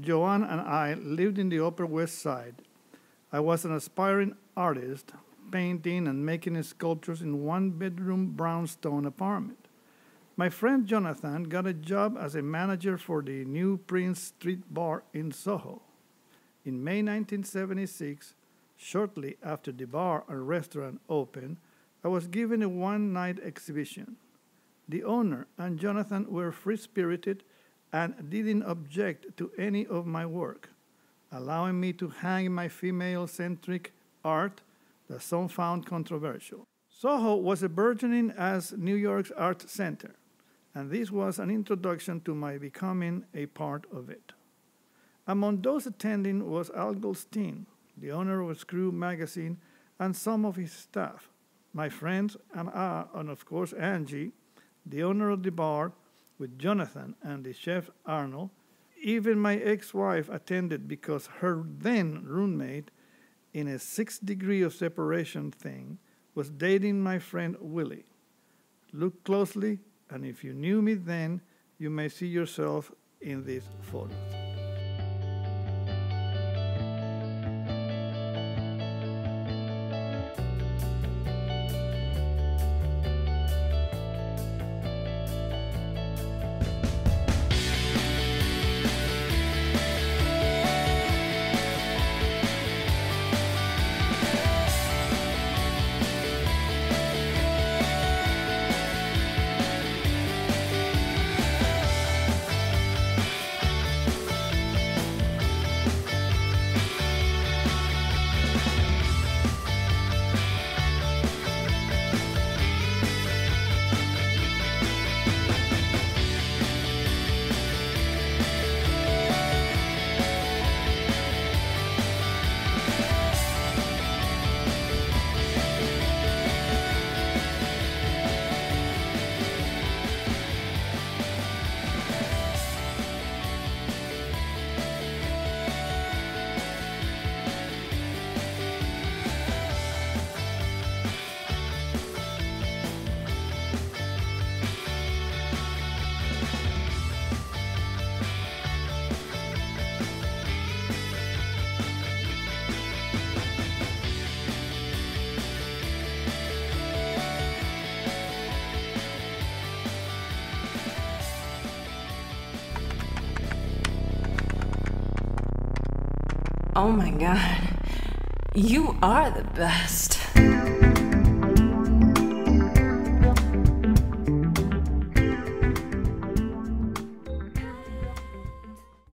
Joanne and I lived in the Upper West Side. I was an aspiring artist, painting and making sculptures in one bedroom brownstone apartment. My friend Jonathan got a job as a manager for the new Prince Street Bar in Soho. In May 1976, shortly after the bar and restaurant opened, I was given a one night exhibition. The owner and Jonathan were free spirited and didn't object to any of my work, allowing me to hang my female centric art that some found controversial. Soho was a burgeoning as New York's art center and this was an introduction to my becoming a part of it. Among those attending was Al Goldstein, the owner of Screw magazine, and some of his staff, my friends and I, and of course Angie, the owner of the bar, with Jonathan and the chef Arnold. Even my ex-wife attended because her then roommate, in a six degree of separation thing, was dating my friend Willie. Look closely and if you knew me then, you may see yourself in this photo. Oh my god. You are the best.